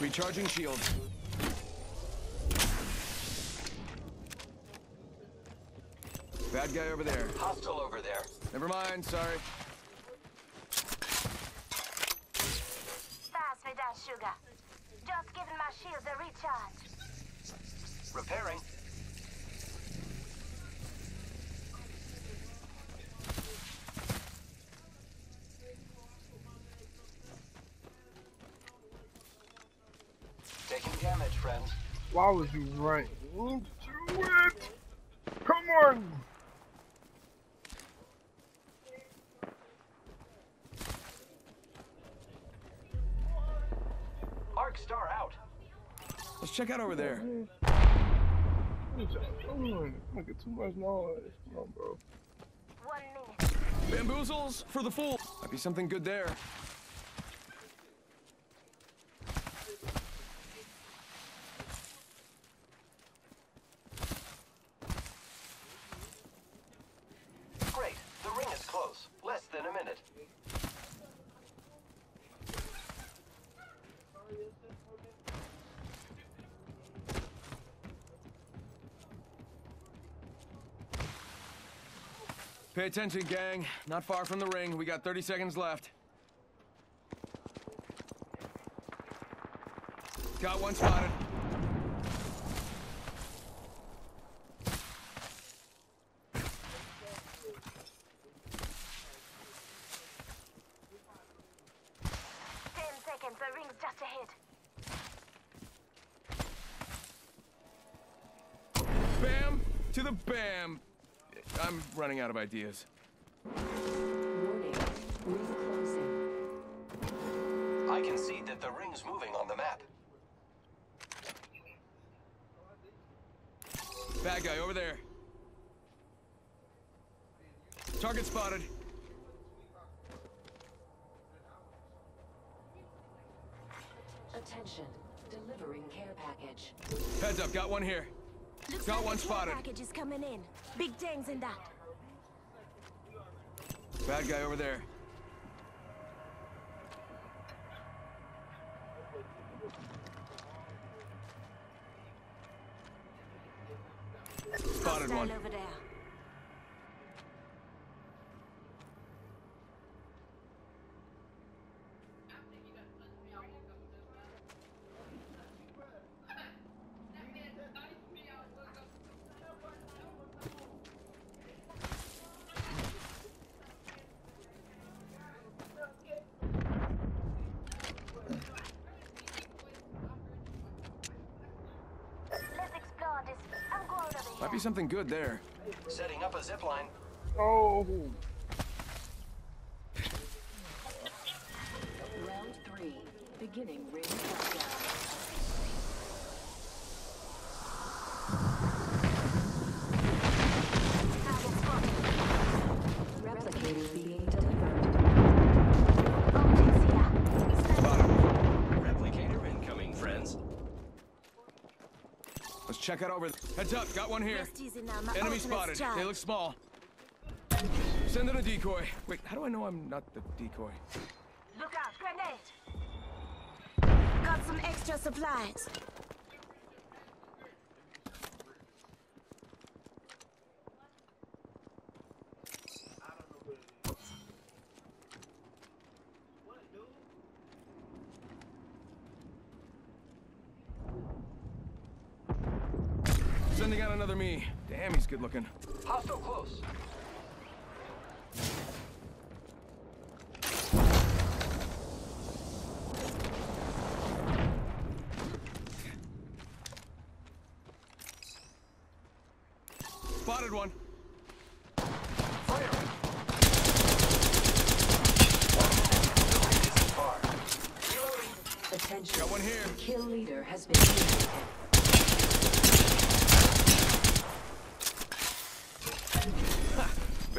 Recharging shield. Bad guy over there. Hostile over there. Never mind, sorry. Fast with that sugar. Just giving my shields a recharge. Repairing. Taking damage, friends. Why was you right? Do it! Come on! Arc Star out. Let's check out over there. What y'all? Making too much noise. Come on, bro. One minute. Bamboozles for the fool. Might be something good there. Great. The ring is close. Less than a minute. Pay attention, gang. Not far from the ring. We got 30 seconds left. Got one spotted. Ten seconds. The ring's just ahead. Bam to the bam. I'm running out of ideas. Ring closing. I can see that the ring's moving on the map. Bad guy over there. Target spotted. Attention. Delivering care package. Heads up, got one here. Looks Got like one spotted. package is coming in. Big things in that. Bad guy over there. Spotted Hostile one. over there. Let's explore this. I'm going over Might be something good there. Setting up a zip line. Oh! Round three. Beginning ring countdown. Check out over. Heads up, got one here. Just using now my Enemy spotted. They look small. Send in a decoy. Wait, how do I know I'm not the decoy? Look out, grenade! Got some extra supplies. Sending out another me. Damn, he's good looking. Hostile close. Spotted one. Fire. Isn't far. Reloading. Attention. Got one here. Kill leader has been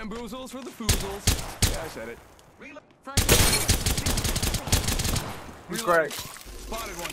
Bamboozles for the foozles. Yeah, I said it. Reload. He's cracked. Spotted one.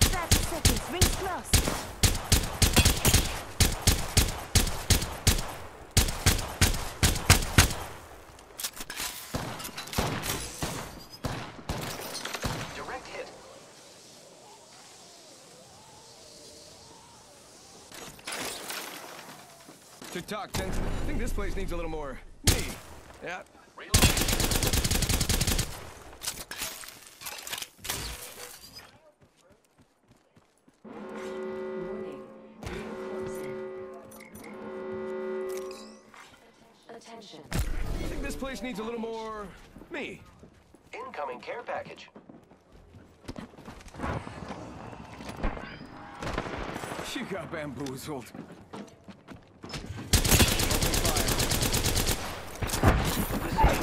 Thirty seconds. Rings close. Tick tock, 10. I think this place needs a little more me. Yeah. Warning. Ring closing. Attention. I think this place needs a little more me. Incoming care package. She got bamboozled.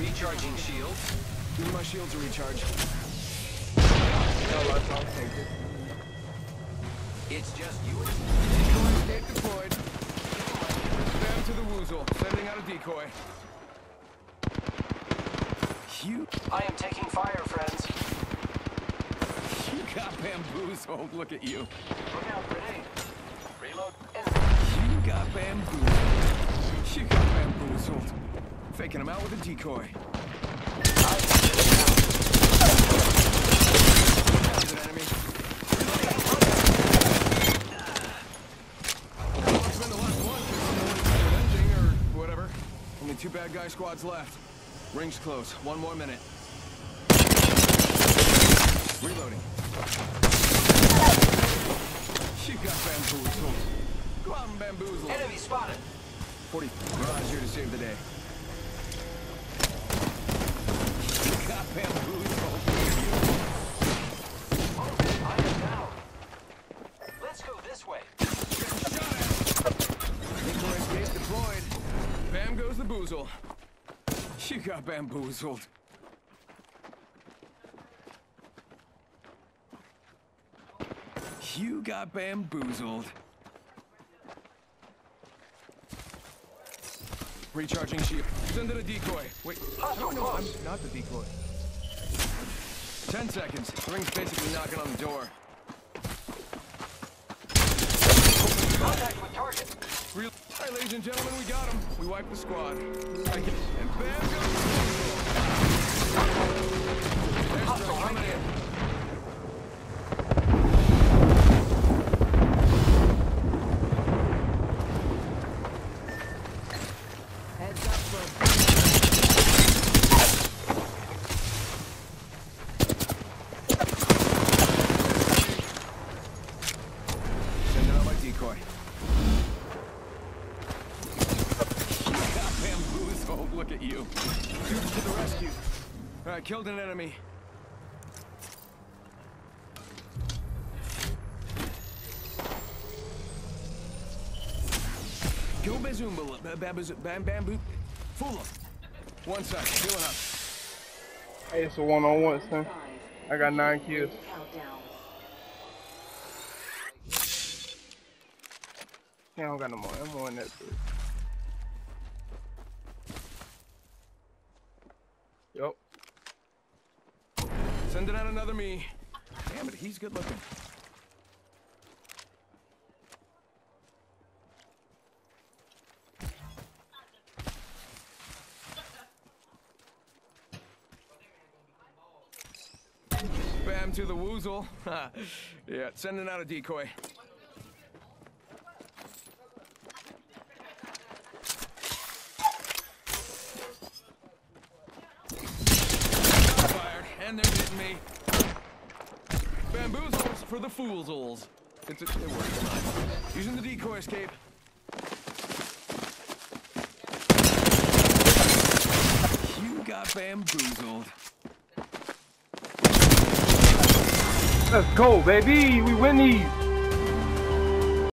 Recharging shield. Me my shield to recharge. No, time, take this. It's just you. Decoy escape deployed. Bam to the woozle. Sending out a decoy. You, I am taking fire, friends. you got bamboozled. Look at you. Look out, grenade. Reload. You got bamboozled. You got bamboozled. Faking him out with a decoy. I Found an enemy. Must've been the last one, 'cause no one's avenging or whatever. Only two bad guy squads left. Ring's close. One more minute. Reloading. She got bamboozled. Go out and bamboozle. Enemy spotted. 40. Mirage here to save the day. She got bamboozled. I am down. Let's go this way. Shot at. Decoy escape deployed. Bam goes the boozle. She got bamboozled. You got bamboozled. Recharging shield. Send it a decoy. Wait. No, no, I'm not the decoy. Ten seconds. The ring's basically knocking on the door. Contact with target. Real. Right, ladies and gentlemen, we got him. We wiped the squad. And bam goes killed an enemy. Go Bazoomba, ba- babazoo, bam bamboo. Fool him. One sec, healing up. Hey, it's a one-on-one, son. I got nine kills. Yeah, I don't got no more. I'm on that bitch. Sending out another me. Damn it, he's good looking. Bam to the woozle. yeah, sending out a decoy. Fired, and they're hitting me. For the foolsholes. It's, it works. Using the decoy escape. You got bamboozled. Let's go, baby. We win these.